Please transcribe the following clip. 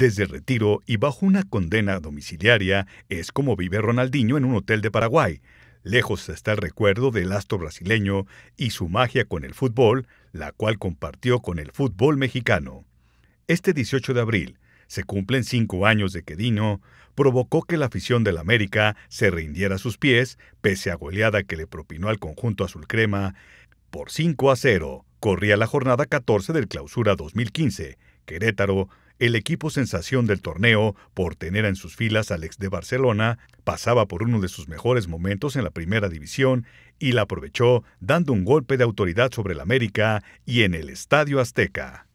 Desde retiro y bajo una condena domiciliaria es como vive Ronaldinho en un hotel de Paraguay. Lejos está el recuerdo del astro brasileño y su magia con el fútbol, la cual compartió con el fútbol mexicano. Este 18 de abril se cumplen cinco años de que Dino provocó que la afición del América se rindiera a sus pies, pese a goleada que le propinó al conjunto azul crema por 5 a 0. Corría la jornada 14 del Clausura 2015. Querétaro, el equipo sensación del torneo por tener en sus filas al ex de Barcelona, pasaba por uno de sus mejores momentos en la primera división y la aprovechó dando un golpe de autoridad sobre el América y en el Estadio Azteca.